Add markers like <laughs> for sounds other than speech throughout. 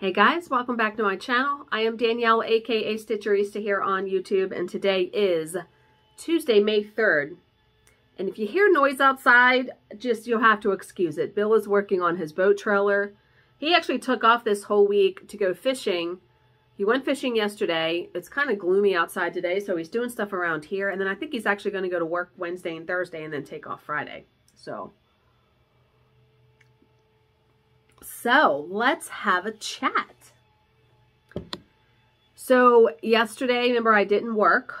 Hey guys, welcome back to my channel. I am Danielle, aka Stitcherista here on YouTube, and today is Tuesday, May 3rd. And if you hear noise outside, just you'll have to excuse it. Bill is working on his boat trailer. He actually took off this whole week to go fishing. He went fishing yesterday. It's kind of gloomy outside today, so he's doing stuff around here. And then I think he's actually going to go to work Wednesday and Thursday and then take off Friday. So So let's have a chat. So yesterday, remember I didn't work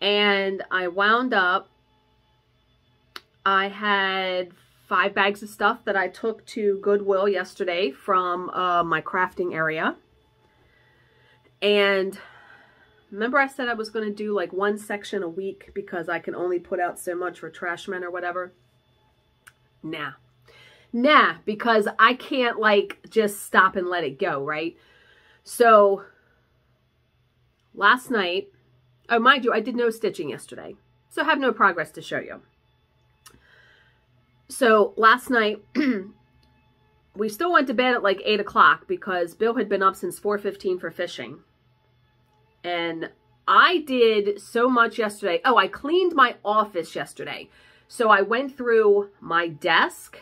and I wound up, I had five bags of stuff that I took to Goodwill yesterday from uh, my crafting area. And remember I said I was going to do like one section a week because I can only put out so much for trash men or whatever? Nah. Nah, because I can't like just stop and let it go, right? So last night, oh, mind you, I did no stitching yesterday. So I have no progress to show you. So last night, <clears throat> we still went to bed at like 8 o'clock because Bill had been up since 4.15 for fishing. And I did so much yesterday. Oh, I cleaned my office yesterday. So I went through my desk,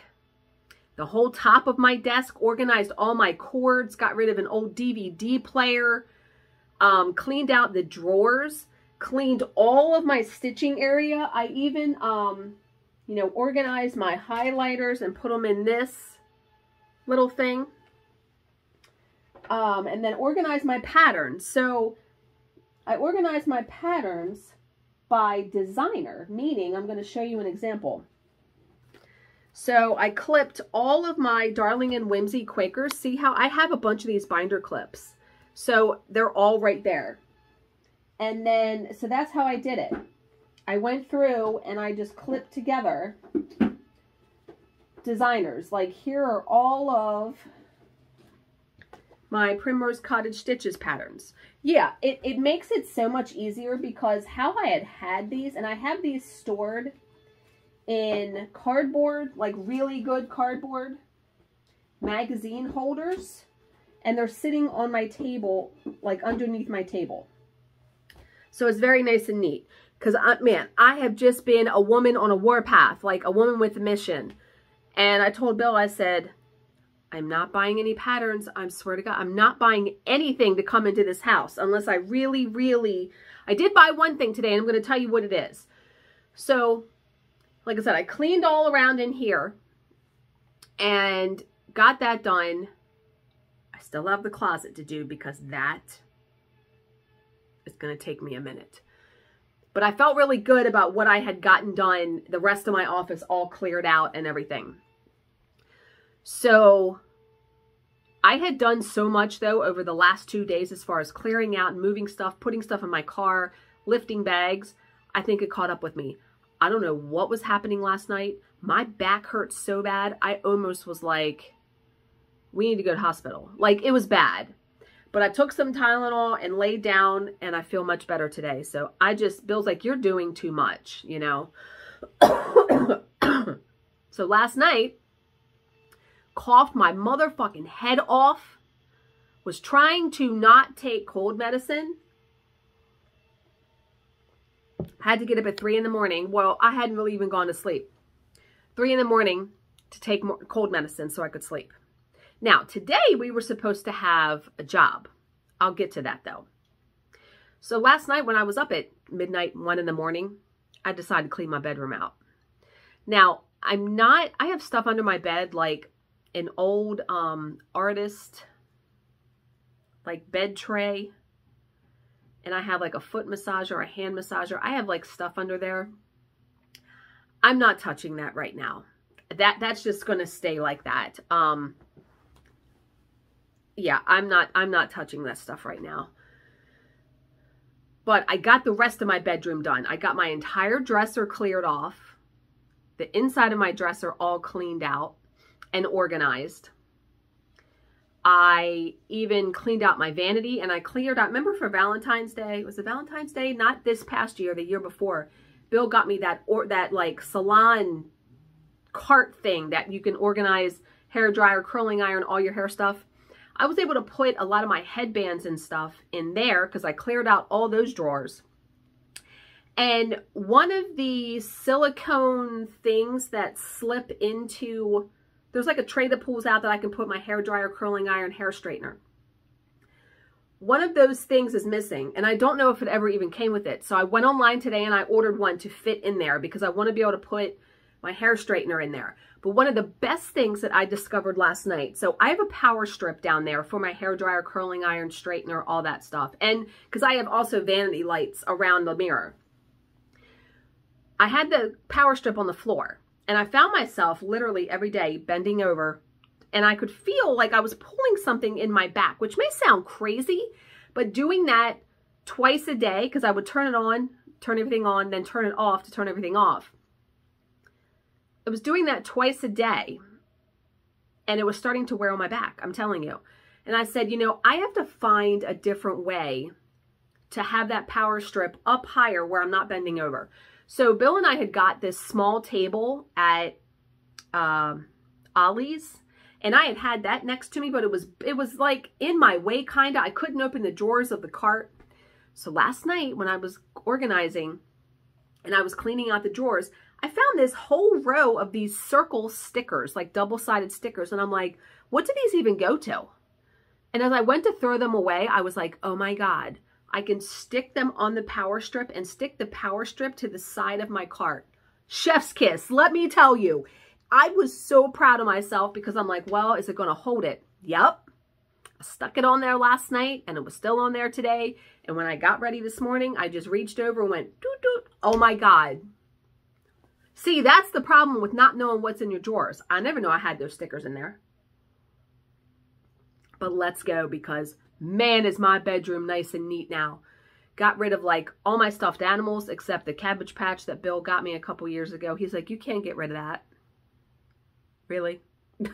the whole top of my desk, organized all my cords, got rid of an old DVD player, um, cleaned out the drawers, cleaned all of my stitching area. I even, um, you know, organized my highlighters and put them in this little thing. Um, and then organized my patterns. So I organized my patterns by designer, meaning I'm going to show you an example. So I clipped all of my Darling and Whimsy Quakers. See how I have a bunch of these binder clips. So they're all right there. And then, so that's how I did it. I went through and I just clipped together designers. Like here are all of my Primrose Cottage Stitchers patterns. Yeah, it, it makes it so much easier because how I had had these, and I have these stored in cardboard, like really good cardboard magazine holders. And they're sitting on my table, like underneath my table. So it's very nice and neat. Because, man, I have just been a woman on a warpath, like a woman with a mission. And I told Bill, I said, I'm not buying any patterns. I swear to God, I'm not buying anything to come into this house unless I really, really, I did buy one thing today and I'm going to tell you what it is. So like I said, I cleaned all around in here and got that done. I still have the closet to do because that is going to take me a minute. But I felt really good about what I had gotten done, the rest of my office all cleared out and everything. So I had done so much though over the last two days as far as clearing out moving stuff, putting stuff in my car, lifting bags. I think it caught up with me. I don't know what was happening last night. My back hurt so bad. I almost was like, we need to go to hospital. Like it was bad. But I took some Tylenol and laid down and I feel much better today. So I just, Bill's like, you're doing too much, you know. <coughs> so last night, coughed my motherfucking head off, was trying to not take cold medicine had to get up at 3 in the morning. Well, I hadn't really even gone to sleep. 3 in the morning to take more cold medicine so I could sleep. Now, today we were supposed to have a job. I'll get to that though. So last night when I was up at midnight, 1 in the morning, I decided to clean my bedroom out. Now, I'm not, I have stuff under my bed like an old um, artist, like bed tray and I have like a foot massager, a hand massager. I have like stuff under there. I'm not touching that right now. That That's just going to stay like that. Um, yeah, I'm not, I'm not touching that stuff right now. But I got the rest of my bedroom done. I got my entire dresser cleared off. The inside of my dresser all cleaned out and organized. I even cleaned out my vanity and I cleared out, remember for Valentine's Day, was it Valentine's Day? Not this past year, the year before. Bill got me that, or that like salon cart thing that you can organize hair dryer, curling iron, all your hair stuff. I was able to put a lot of my headbands and stuff in there because I cleared out all those drawers. And one of the silicone things that slip into, there's like a tray that pulls out that I can put my hair dryer, curling iron, hair straightener. One of those things is missing, and I don't know if it ever even came with it. So I went online today and I ordered one to fit in there because I want to be able to put my hair straightener in there. But one of the best things that I discovered last night, so I have a power strip down there for my hair dryer, curling iron, straightener, all that stuff. And because I have also vanity lights around the mirror. I had the power strip on the floor and I found myself literally every day bending over and I could feel like I was pulling something in my back, which may sound crazy, but doing that twice a day, because I would turn it on, turn everything on, then turn it off to turn everything off. I was doing that twice a day and it was starting to wear on my back, I'm telling you. And I said, you know, I have to find a different way to have that power strip up higher where I'm not bending over. So Bill and I had got this small table at um, Ollie's and I had had that next to me, but it was it was like in my way kind of. I couldn't open the drawers of the cart. So last night when I was organizing and I was cleaning out the drawers, I found this whole row of these circle stickers, like double-sided stickers, and I'm like, what do these even go to? And as I went to throw them away, I was like, oh my God, I can stick them on the power strip and stick the power strip to the side of my cart. Chef's kiss, let me tell you. I was so proud of myself because I'm like, well, is it going to hold it? Yep. I stuck it on there last night and it was still on there today. And when I got ready this morning, I just reached over and went, doot, doot. oh my God. See, that's the problem with not knowing what's in your drawers. I never know I had those stickers in there. But let's go because Man, is my bedroom nice and neat now. Got rid of like all my stuffed animals except the cabbage patch that Bill got me a couple years ago. He's like, you can't get rid of that. Really? <laughs>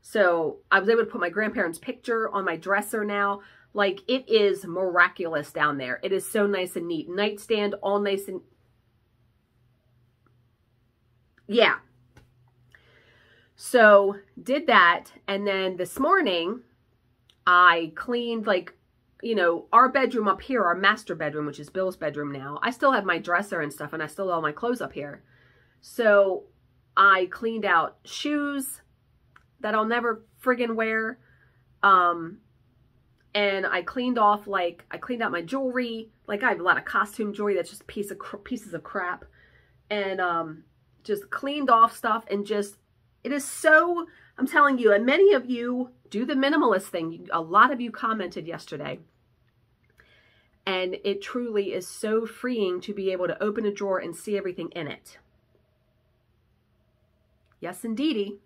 so I was able to put my grandparents' picture on my dresser now. Like it is miraculous down there. It is so nice and neat. Nightstand all nice and... Yeah. So did that. And then this morning I cleaned like, you know, our bedroom up here, our master bedroom, which is Bill's bedroom now. I still have my dresser and stuff and I still have all my clothes up here. So I cleaned out shoes that I'll never friggin' wear. Um, and I cleaned off like, I cleaned out my jewelry. Like I have a lot of costume jewelry that's just piece of pieces of crap. And um, just cleaned off stuff and just, it is so, I'm telling you, and many of you do the minimalist thing. A lot of you commented yesterday. And it truly is so freeing to be able to open a drawer and see everything in it. Yes, indeedy.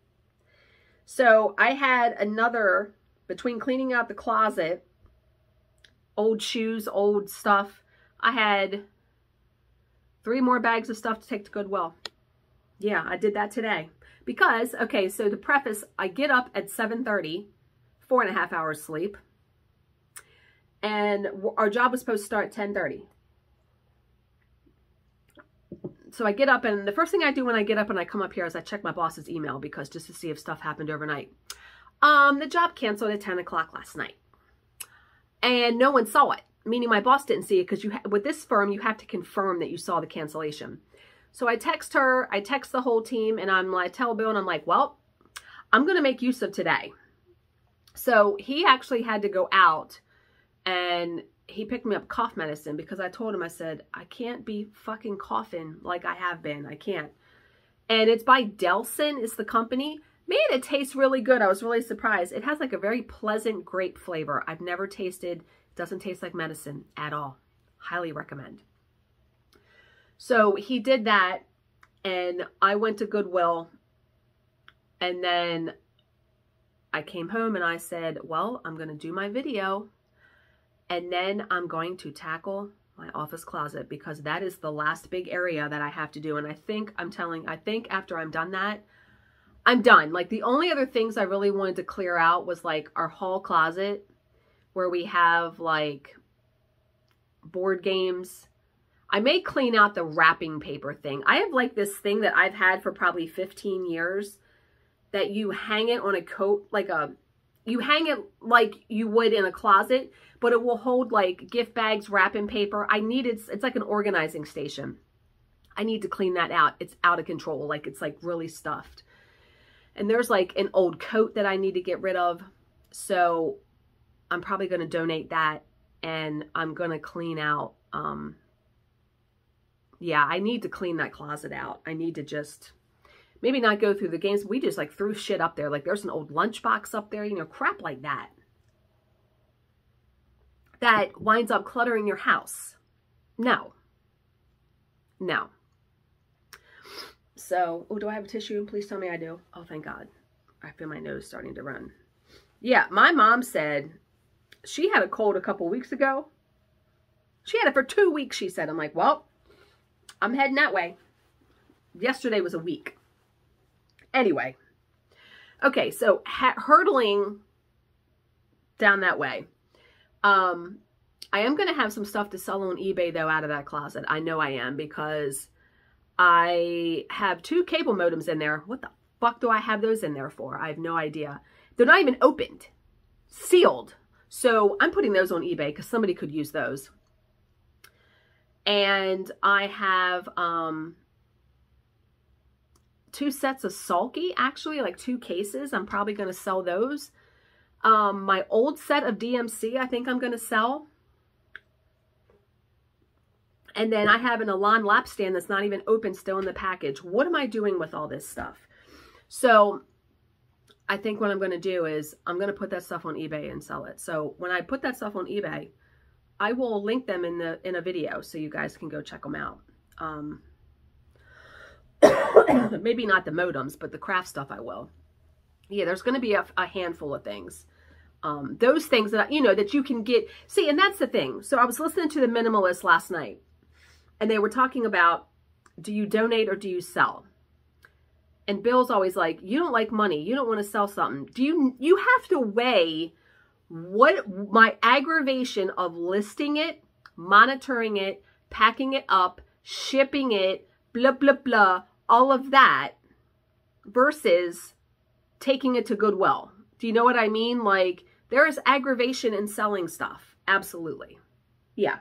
So I had another, between cleaning out the closet, old shoes, old stuff, I had three more bags of stuff to take to Goodwill. Yeah, I did that today. Because, okay, so the preface, I get up at 7.30, four and a half hours sleep. And our job was supposed to start at 10.30. So I get up and the first thing I do when I get up and I come up here is I check my boss's email because just to see if stuff happened overnight. Um, the job canceled at 10 o'clock last night. And no one saw it, meaning my boss didn't see it because you with this firm, you have to confirm that you saw the cancellation. So I text her, I text the whole team, and I'm like, tell Bill, and I'm like, well, I'm going to make use of today. So he actually had to go out and he picked me up cough medicine because I told him, I said, I can't be fucking coughing like I have been. I can't. And it's by Delsym is the company. Man, it tastes really good. I was really surprised. It has like a very pleasant grape flavor. I've never tasted, doesn't taste like medicine at all. Highly recommend. So he did that and I went to Goodwill and then I came home and I said, well, I'm going to do my video and then I'm going to tackle my office closet because that is the last big area that I have to do. And I think I'm telling, I think after I'm done that, I'm done. Like the only other things I really wanted to clear out was like our hall closet where we have like board games I may clean out the wrapping paper thing. I have like this thing that I've had for probably 15 years that you hang it on a coat, like a, you hang it like you would in a closet, but it will hold like gift bags, wrapping paper. I need it, it's like an organizing station. I need to clean that out. It's out of control. Like it's like really stuffed. And there's like an old coat that I need to get rid of. So I'm probably going to donate that and I'm going to clean out, um, yeah, I need to clean that closet out. I need to just maybe not go through the games. We just like threw shit up there. Like there's an old lunchbox up there, you know, crap like that. That winds up cluttering your house. No. No. So, oh, do I have a tissue? Please tell me I do. Oh, thank God. I feel my nose starting to run. Yeah, my mom said she had a cold a couple weeks ago. She had it for two weeks, she said. I'm like, well, I'm heading that way. Yesterday was a week. Anyway. Okay, so hurtling down that way. Um, I am going to have some stuff to sell on eBay, though, out of that closet. I know I am because I have two cable modems in there. What the fuck do I have those in there for? I have no idea. They're not even opened. Sealed. So I'm putting those on eBay because somebody could use those. And I have um, two sets of Sulky, actually, like two cases. I'm probably going to sell those. Um, my old set of DMC, I think I'm going to sell. And then I have an Elan lap stand that's not even open still in the package. What am I doing with all this stuff? So I think what I'm going to do is I'm going to put that stuff on eBay and sell it. So when I put that stuff on eBay, I will link them in the in a video so you guys can go check them out. Um, <coughs> maybe not the modems, but the craft stuff I will. Yeah, there's going to be a, a, handful of things. Um, those things that, you know, that you can get. See, and that's the thing. So I was listening to the minimalist last night and they were talking about, do you donate or do you sell? And Bill's always like, you don't like money. You don't want to sell something. Do you, you have to weigh what my aggravation of listing it, monitoring it, packing it up, shipping it, blah, blah, blah, all of that versus taking it to Goodwill. Do you know what I mean? Like, there is aggravation in selling stuff. Absolutely. Yeah.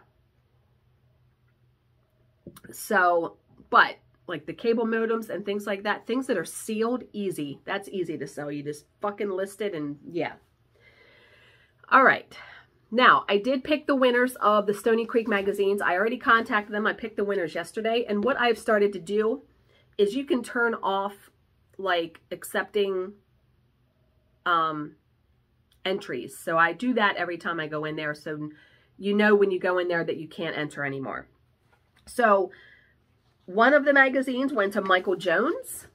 So, but like the cable modems and things like that, things that are sealed, easy. That's easy to sell. You just fucking list it and yeah. All right. Now, I did pick the winners of the Stoney Creek magazines. I already contacted them. I picked the winners yesterday. And what I've started to do is you can turn off like accepting um, entries. So I do that every time I go in there. So you know when you go in there that you can't enter anymore. So one of the magazines went to Michael Jones.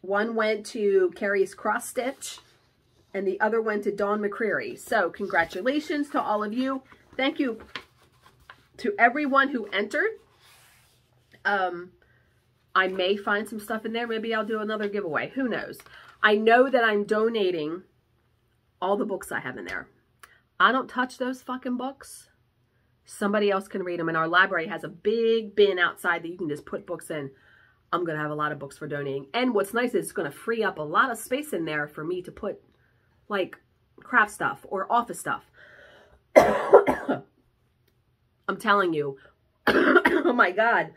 One went to Carrie's Cross Stitch. And the other went to Dawn McCreary. So congratulations to all of you. Thank you to everyone who entered. Um, I may find some stuff in there. Maybe I'll do another giveaway. Who knows? I know that I'm donating all the books I have in there. I don't touch those fucking books. Somebody else can read them. And our library has a big bin outside that you can just put books in. I'm going to have a lot of books for donating. And what's nice is it's going to free up a lot of space in there for me to put like craft stuff or office stuff. <coughs> I'm telling you. <coughs> oh my God.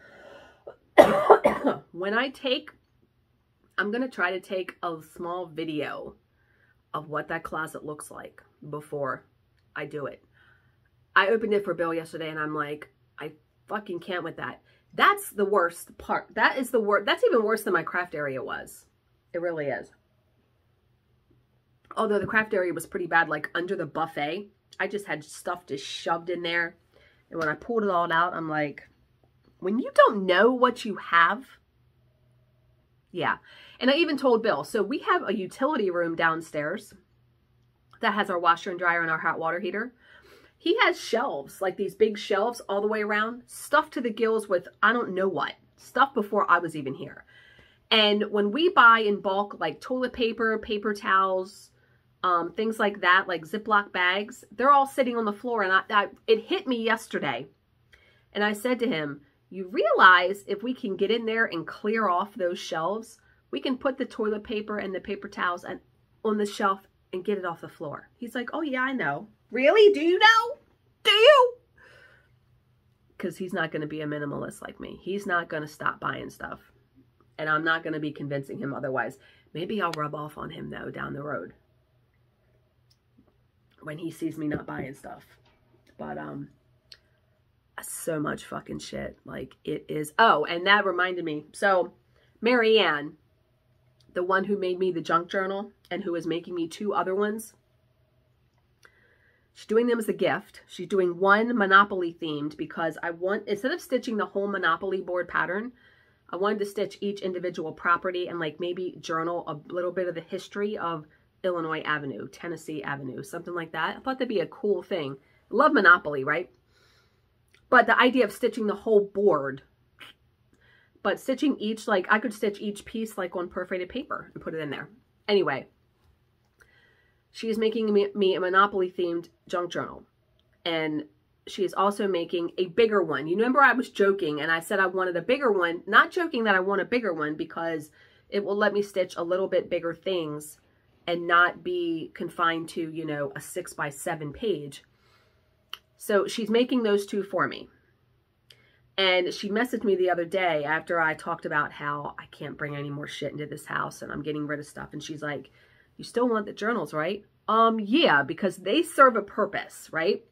<coughs> when I take, I'm going to try to take a small video of what that closet looks like before I do it. I opened it for Bill yesterday and I'm like, I fucking can't with that. That's the worst part. That is the worst. That's even worse than my craft area was. It really is. Although the craft area was pretty bad, like under the buffet, I just had stuff just shoved in there. And when I pulled it all out, I'm like, when you don't know what you have, yeah. And I even told Bill, so we have a utility room downstairs that has our washer and dryer and our hot water heater. He has shelves, like these big shelves all the way around, stuffed to the gills with I don't know what, stuff before I was even here. And when we buy in bulk, like toilet paper, paper towels, um, things like that, like Ziploc bags, they're all sitting on the floor. And I, I, it hit me yesterday. And I said to him, you realize if we can get in there and clear off those shelves, We can put the toilet paper and the paper towels and, on the shelf and get it off the floor. He's like, oh yeah, I know. Really? Do you know? Do you? Because he's not going to be a minimalist like me. He's not going to stop buying stuff. And I'm not going to be convincing him otherwise. Maybe I'll rub off on him, though, down the road. When he sees me not buying stuff. But, um, so much fucking shit. Like, it is. Oh, and that reminded me. So, Marianne, the one who made me the junk journal and who is making me two other ones, She's doing them as a gift. She's doing one Monopoly themed because I want, instead of stitching the whole Monopoly board pattern, I wanted to stitch each individual property and like maybe journal a little bit of the history of Illinois Avenue, Tennessee Avenue, something like that. I thought that'd be a cool thing. Love Monopoly, right? But the idea of stitching the whole board, but stitching each, like I could stitch each piece like on perforated paper and put it in there. Anyway, she is making me, a Monopoly themed junk journal. And she is also making a bigger one. You remember I was joking and I said I wanted a bigger one. Not joking that I want a bigger one because it will let me stitch a little bit bigger things and not be confined to, you know, a six by seven page. So she's making those two for me. And she messaged me the other day after I talked about how I can't bring any more shit into this house and I'm getting rid of stuff. And she's like, you still want the journals, right? Um, yeah, because they serve a purpose, right?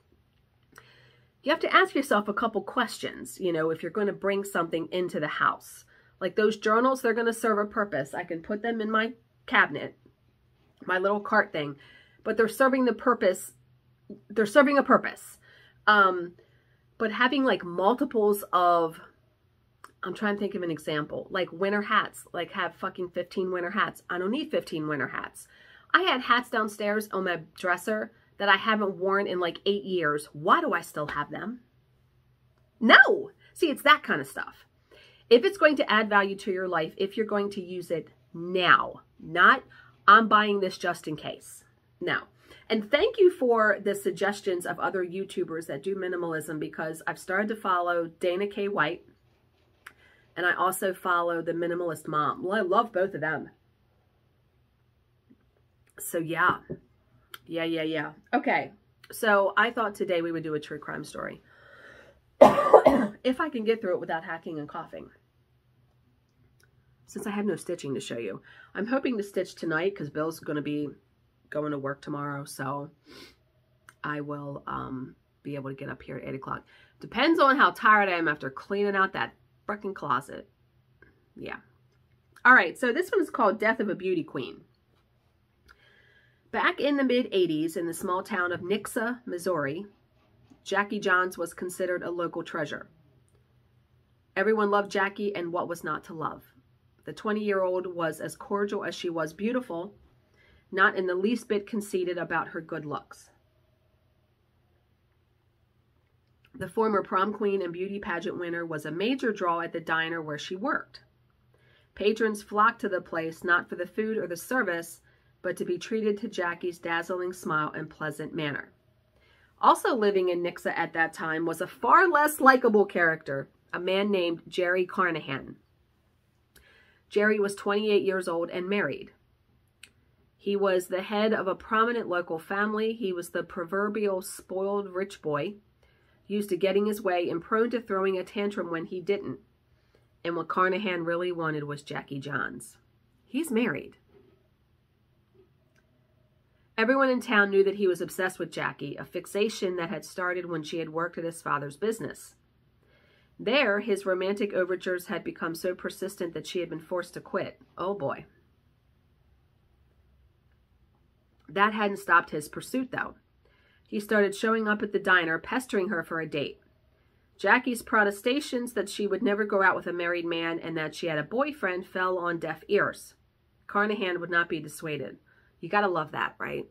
You have to ask yourself a couple questions, you know, if you're going to bring something into the house. Like those journals, they're going to serve a purpose. I can put them in my cabinet, my little cart thing, but they're serving the purpose. They're serving a purpose. Um, but having like multiples of I'm trying to think of an example. Like winter hats. Like have fucking 15 winter hats. I don't need 15 winter hats. I had hats downstairs on my dresser that I haven't worn in like eight years. Why do I still have them? No. See, it's that kind of stuff. If it's going to add value to your life, if you're going to use it now, not I'm buying this just in case. Now, and thank you for the suggestions of other YouTubers that do minimalism because I've started to follow Dana K. White and I also follow the Minimalist Mom. Well, I love both of them. So yeah. Yeah, yeah, yeah. Okay. So I thought today we would do a true crime story. <coughs> if I can get through it without hacking and coughing. Since I have no stitching to show you. I'm hoping to stitch tonight because Bill's going to be going to work tomorrow. So I will um, be able to get up here at 8 o'clock. Depends on how tired I am after cleaning out that freaking closet. Yeah. All right, so this one is called Death of a Beauty Queen. Back in the mid-80s in the small town of Nixa, Missouri, Jackie Johns was considered a local treasure. Everyone loved Jackie and what was not to love. The 20-year-old was as cordial as she was beautiful, not in the least bit conceited about her good looks. The former prom queen and beauty pageant winner was a major draw at the diner where she worked. Patrons flocked to the place not for the food or the service, but to be treated to Jackie's dazzling smile and pleasant manner. Also living in Nixa at that time was a far less likable character, a man named Jerry Carnahan. Jerry was 28 years old and married. He was the head of a prominent local family. He was the proverbial spoiled rich boy used to getting his way and prone to throwing a tantrum when he didn't. And what Carnahan really wanted was Jackie Johns. He's married. Everyone in town knew that he was obsessed with Jackie, a fixation that had started when she had worked at his father's business. There, his romantic overtures had become so persistent that she had been forced to quit. Oh boy. That hadn't stopped his pursuit, though. He started showing up at the diner, pestering her for a date. Jackie's protestations that she would never go out with a married man and that she had a boyfriend fell on deaf ears. Carnahan would not be dissuaded. You gotta love that, right?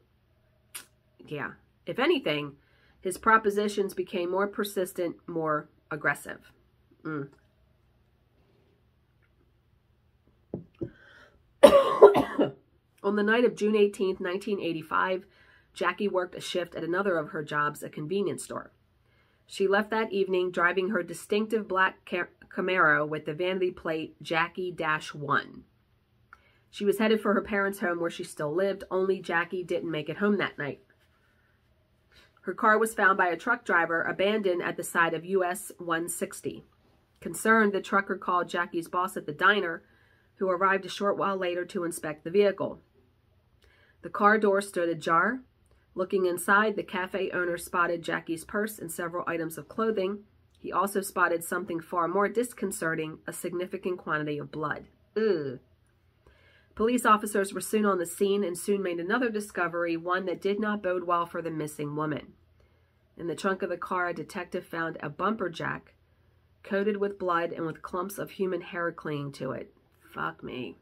Yeah. If anything, his propositions became more persistent, more aggressive. Mm. <coughs> on the night of June 18, 1985, Jackie worked a shift at another of her jobs, a convenience store. She left that evening driving her distinctive black Camaro with the vanity plate Jackie-1. She was headed for her parents' home where she still lived, only Jackie didn't make it home that night. Her car was found by a truck driver abandoned at the side of US 160. Concerned, the trucker called Jackie's boss at the diner, who arrived a short while later to inspect the vehicle. The car door stood ajar. Looking inside, the cafe owner spotted Jackie's purse and several items of clothing. He also spotted something far more disconcerting, a significant quantity of blood. Ugh. Police officers were soon on the scene and soon made another discovery, one that did not bode well for the missing woman. In the trunk of the car, a detective found a bumper jack coated with blood and with clumps of human hair clinging to it. Fuck me.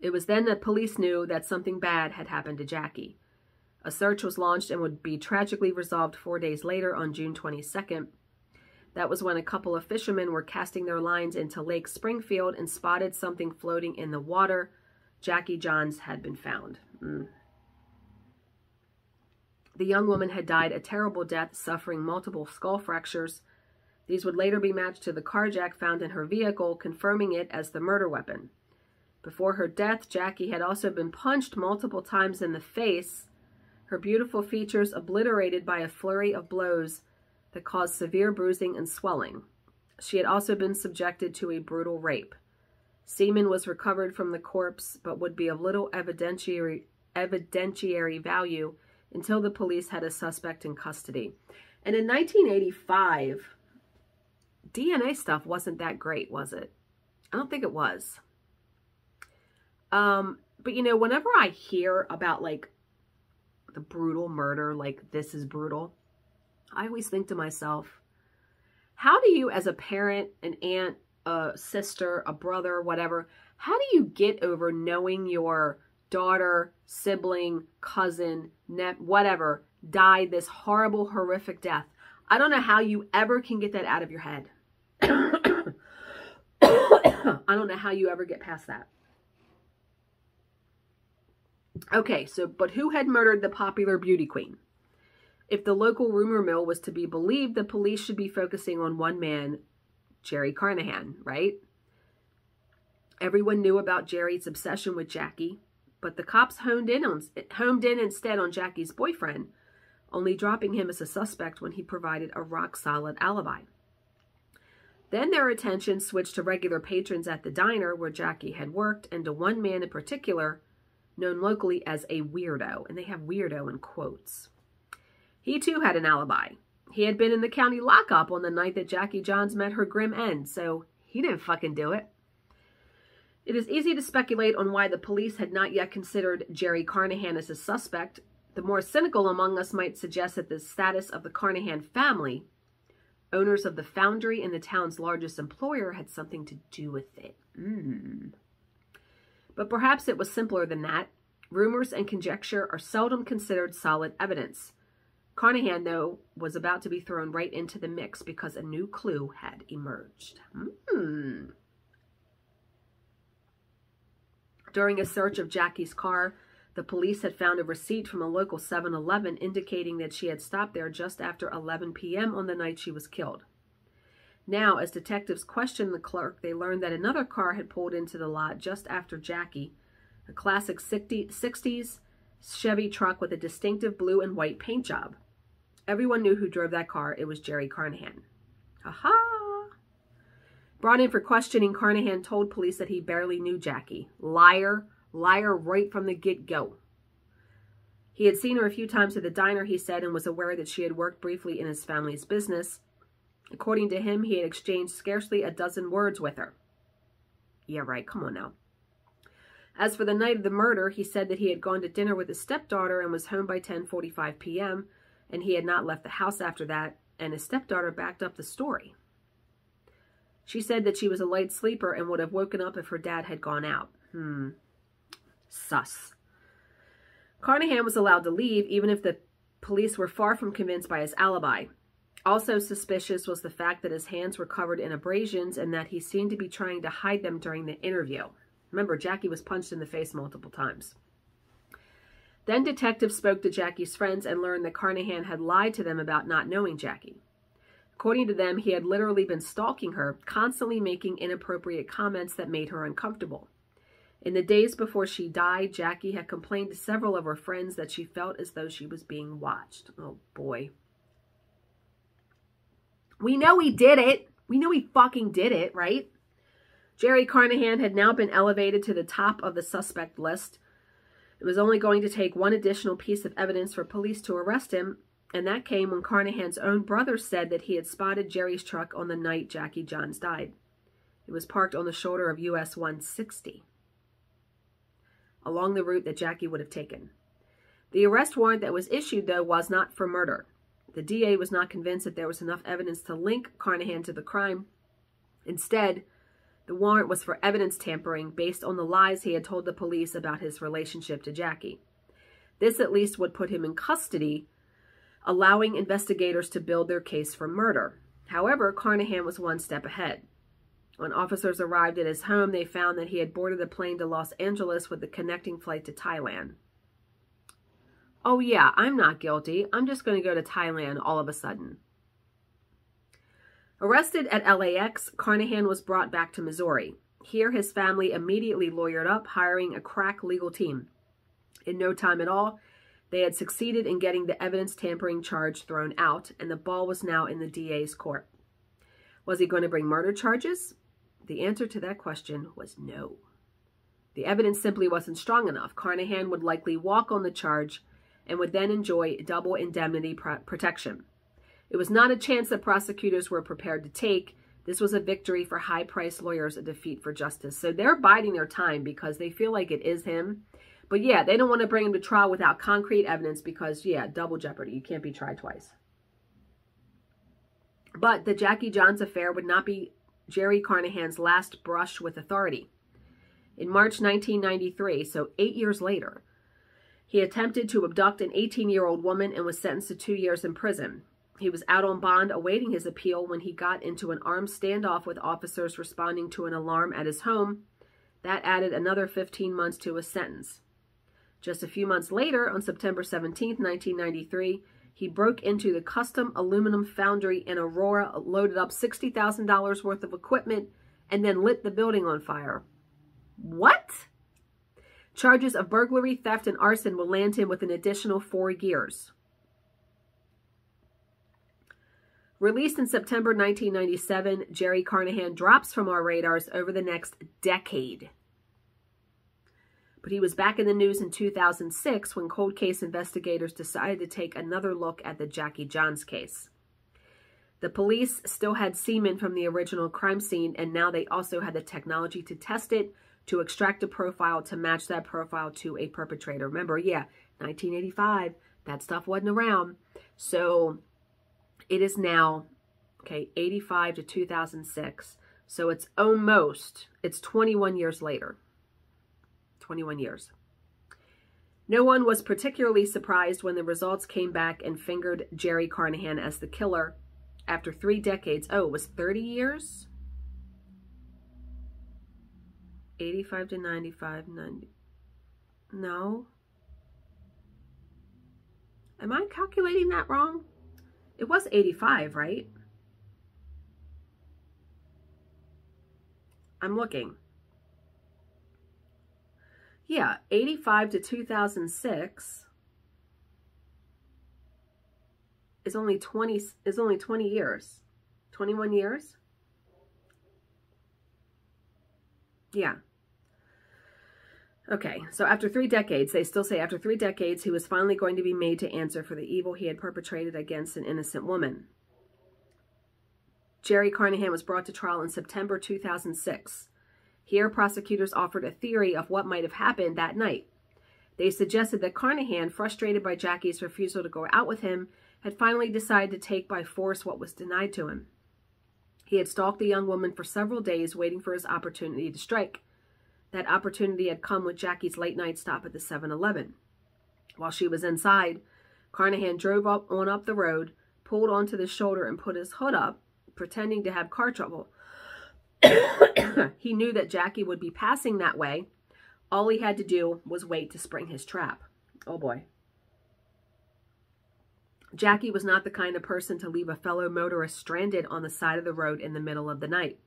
It was then that police knew that something bad had happened to Jackie. A search was launched and would be tragically resolved four days later on June 22nd. That was when a couple of fishermen were casting their lines into Lake Springfield and spotted something floating in the water. Jackie Johns had been found. Mm. The young woman had died a terrible death, suffering multiple skull fractures. These would later be matched to the carjack found in her vehicle, confirming it as the murder weapon. Before her death, Jackie had also been punched multiple times in the face, her beautiful features obliterated by a flurry of blows that caused severe bruising and swelling. She had also been subjected to a brutal rape. Semen was recovered from the corpse, but would be of little evidentiary, evidentiary value until the police had a suspect in custody. And in 1985, DNA stuff wasn't that great, was it? I don't think it was. Um, but you know, whenever I hear about like the brutal murder, like this is brutal, I always think to myself, how do you as a parent, an aunt, a sister, a brother, whatever, how do you get over knowing your daughter, sibling, cousin, net, whatever, died this horrible, horrific death? I don't know how you ever can get that out of your head. I don't know how you ever get past that. Okay, so, but who had murdered the popular beauty queen? If the local rumor mill was to be believed, the police should be focusing on one man, Jerry Carnahan, right? Everyone knew about Jerry's obsession with Jackie, but the cops honed in on homed in instead on Jackie's boyfriend, only dropping him as a suspect when he provided a rock-solid alibi. Then their attention switched to regular patrons at the diner where Jackie had worked and to one man in particular known locally as a weirdo, and they have weirdo in quotes. He too had an alibi. He had been in the county lockup on the night that Jackie Johns met her grim end, so he didn't fucking do it. It is easy to speculate on why the police had not yet considered Jerry Carnahan as a suspect. The more cynical among us might suggest that the status of the Carnahan family, owners of the foundry and the town's largest employer, had something to do with it. Mm. But perhaps it was simpler than that. Rumors and conjecture are seldom considered solid evidence. Carnahan, though, was about to be thrown right into the mix because a new clue had emerged. Hmm. During a search of Jackie's car, the police had found a receipt from a local 7-Eleven indicating that she had stopped there just after 11 p.m. on the night she was killed. Now, as detectives questioned the clerk, they learned that another car had pulled into the lot just after Jackie, a classic 60s Chevy truck with a distinctive blue and white paint job. Everyone knew who drove that car. It was Jerry Carnahan. Aha! Brought in for questioning, Carnahan told police that he barely knew Jackie. Liar. Liar right from the get-go. He had seen her a few times at the diner, he said, and was aware that she had worked briefly in his family's business. According to him, he had exchanged scarcely a dozen words with her. Yeah, right. Come on now. As for the night of the murder, he said that he had gone to dinner with his stepdaughter and was home by 10.45 p.m., and he had not left the house after that, and his stepdaughter backed up the story. She said that she was a light sleeper and would have woken up if her dad had gone out. Hmm. Sus. Carnahan was allowed to leave, even if the police were far from convinced by his alibi. Also suspicious was the fact that his hands were covered in abrasions and that he seemed to be trying to hide them during the interview. Remember, Jackie was punched in the face multiple times. Then detectives spoke to Jackie's friends and learned that Carnahan had lied to them about not knowing Jackie. According to them, he had literally been stalking her, constantly making inappropriate comments that made her uncomfortable. In the days before she died, Jackie had complained to several of her friends that she felt as though she was being watched. Oh boy. We know he did it. We know he fucking did it, right? Jerry Carnahan had now been elevated to the top of the suspect list. It was only going to take one additional piece of evidence for police to arrest him, and that came when Carnahan's own brother said that he had spotted Jerry's truck on the night Jackie Johns died. It was parked on the shoulder of US 160, along the route that Jackie would have taken. The arrest warrant that was issued, though, was not for murder. The DA was not convinced that there was enough evidence to link Carnahan to the crime. Instead, the warrant was for evidence tampering based on the lies he had told the police about his relationship to Jackie. This at least would put him in custody, allowing investigators to build their case for murder. However, Carnahan was one step ahead. When officers arrived at his home, they found that he had boarded a plane to Los Angeles with the connecting flight to Thailand. Oh, yeah, I'm not guilty. I'm just going to go to Thailand all of a sudden. Arrested at LAX, Carnahan was brought back to Missouri. Here, his family immediately lawyered up, hiring a crack legal team. In no time at all, they had succeeded in getting the evidence tampering charge thrown out, and the ball was now in the DA's court. Was he going to bring murder charges? The answer to that question was no. The evidence simply wasn't strong enough. Carnahan would likely walk on the charge and would then enjoy double indemnity protection. It was not a chance that prosecutors were prepared to take. This was a victory for high priced lawyers, a defeat for justice. So they're biding their time because they feel like it is him. But yeah, they don't want to bring him to trial without concrete evidence because, yeah, double jeopardy. You can't be tried twice. But the Jackie Johns affair would not be Jerry Carnahan's last brush with authority. In March 1993, so eight years later, he attempted to abduct an 18 year old woman and was sentenced to two years in prison. He was out on bond awaiting his appeal when he got into an armed standoff with officers responding to an alarm at his home. That added another 15 months to his sentence. Just a few months later, on September 17, 1993, he broke into the custom aluminum foundry in Aurora, loaded up $60,000 worth of equipment, and then lit the building on fire. What? Charges of burglary, theft, and arson will land him with an additional four years. Released in September 1997, Jerry Carnahan drops from our radars over the next decade. But he was back in the news in 2006 when cold case investigators decided to take another look at the Jackie Johns case. The police still had semen from the original crime scene, and now they also had the technology to test it, to extract a profile to match that profile to a perpetrator. Remember, yeah, 1985, that stuff wasn't around. So it is now, okay, 85 to 2006. So it's almost, it's 21 years later. 21 years. No one was particularly surprised when the results came back and fingered Jerry Carnahan as the killer after three decades. Oh, it was 30 years? 85 to 95, 90. No. Am I calculating that wrong? It was 85, right? I'm looking. Yeah, 85 to 2006 is only 20 is only 20 years. 21 years? Yeah. Okay, so after three decades, they still say after three decades, he was finally going to be made to answer for the evil he had perpetrated against an innocent woman. Jerry Carnahan was brought to trial in September 2006. Here, prosecutors offered a theory of what might have happened that night. They suggested that Carnahan, frustrated by Jackie's refusal to go out with him, had finally decided to take by force what was denied to him. He had stalked the young woman for several days, waiting for his opportunity to strike. That opportunity had come with Jackie's late night stop at the 7 Eleven. While she was inside, Carnahan drove up on up the road, pulled onto the shoulder, and put his hood up, pretending to have car trouble. He knew that Jackie would be passing that way. All he had to do was wait to spring his trap. Oh boy. Jackie was not the kind of person to leave a fellow motorist stranded on the side of the road in the middle of the night.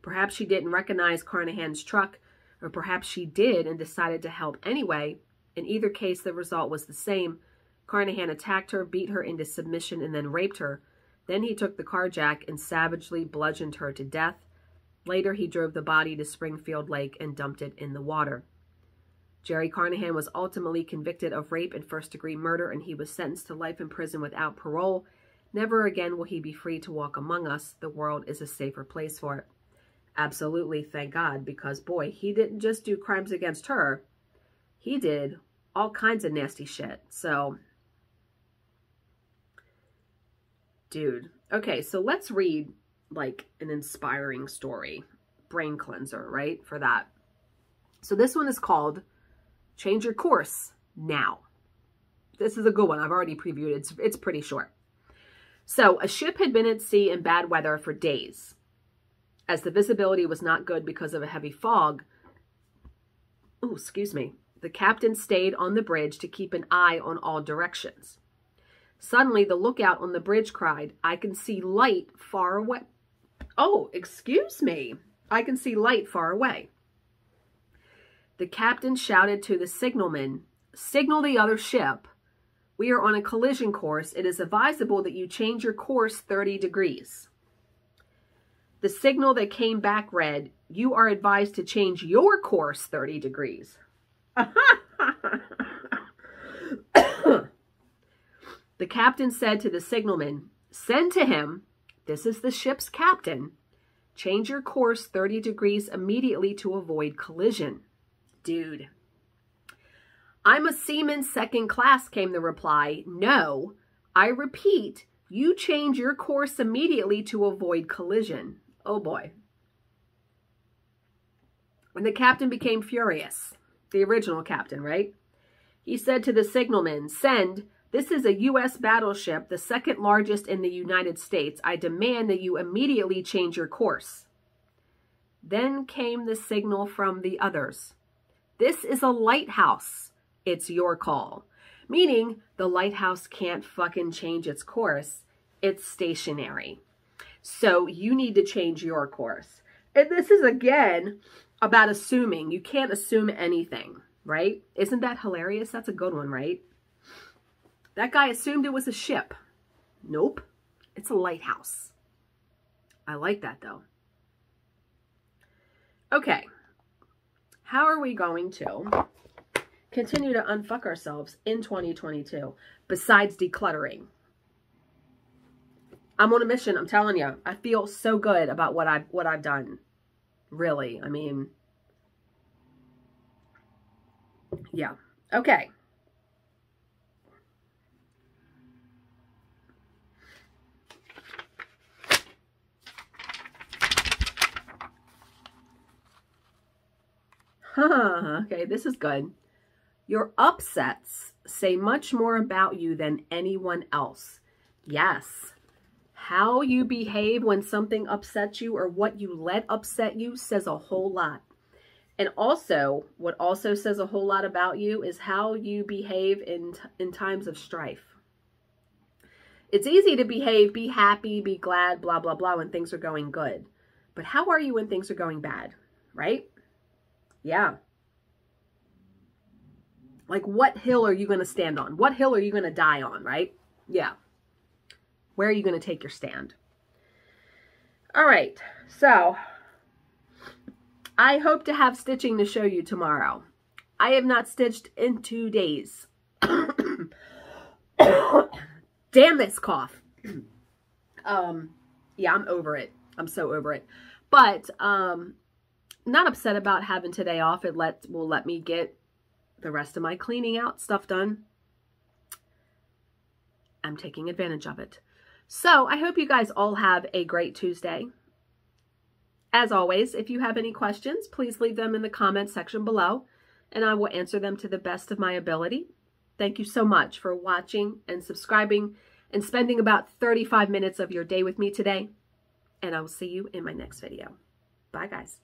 Perhaps she didn't recognize Carnahan's truck, Or perhaps she did and decided to help anyway. In either case, the result was the same. Carnahan attacked her, beat her into submission, and then raped her. Then he took the carjack and savagely bludgeoned her to death. Later, he drove the body to Springfield Lake and dumped it in the water. Jerry Carnahan was ultimately convicted of rape and first degree murder, and he was sentenced to life in prison without parole. Never again will he be free to walk among us. The world is a safer place for it. Absolutely, thank God, because boy, he didn't just do crimes against her, he did all kinds of nasty shit. So, dude. Okay, so let's read like an inspiring story, brain cleanser, right? For that. So this one is called Change Your Course Now. This is a good one. I've already previewed it. It's, it's pretty short. So a ship had been at sea in bad weather for days. As the visibility was not good because of a heavy fog, oh, excuse me, the captain stayed on the bridge to keep an eye on all directions. Suddenly, the lookout on the bridge cried, I can see light far away. Oh, excuse me. I can see light far away. The captain shouted to the signalman, signal the other ship. We are on a collision course. It is advisable that you change your course 30 degrees. The signal that came back read, you are advised to change your course 30 degrees. <laughs> the captain said to the signalman, send to him this is the ship's captain. Change your course 30 degrees immediately to avoid collision. Dude. I'm a seaman second class, came the reply. No, I repeat, you change your course immediately to avoid collision. Oh boy. When the captain became furious, the original captain, right? He said to the signalman, send this is a U.S. battleship, the second largest in the United States. I demand that you immediately change your course. Then came the signal from the others. This is a lighthouse. It's your call. Meaning the lighthouse can't fucking change its course. It's stationary. So you need to change your course. And this is again about assuming. You can't assume anything, right? Isn't that hilarious? That's a good one, right? That guy assumed it was a ship. Nope, it's a lighthouse. I like that though. Okay, how are we going to continue to unfuck ourselves in 2022 besides decluttering? I'm on a mission, I'm telling you. I feel so good about what I've what I've done. Really. I mean yeah. Okay. <laughs> okay, this is good. Your upsets say much more about you than anyone else. Yes. How you behave when something upsets you or what you let upset you says a whole lot. And also, what also says a whole lot about you is how you behave in, in times of strife. It's easy to behave, be happy, be glad, blah, blah, blah, when things are going good. But how are you when things are going bad, right? Yeah. Like, what hill are you going to stand on? What hill are you going to die on, right? Yeah. Where are you going to take your stand? All right. So, I hope to have stitching to show you tomorrow. I have not stitched in two days. <coughs> Damn this cough. <coughs> um, yeah, I'm over it. I'm so over it. But, um, not upset about having today off. It let will let me get the rest of my cleaning out stuff done. I'm taking advantage of it. So I hope you guys all have a great Tuesday. As always, if you have any questions, please leave them in the comment section below and I will answer them to the best of my ability. Thank you so much for watching and subscribing and spending about 35 minutes of your day with me today. And I will see you in my next video. Bye, guys.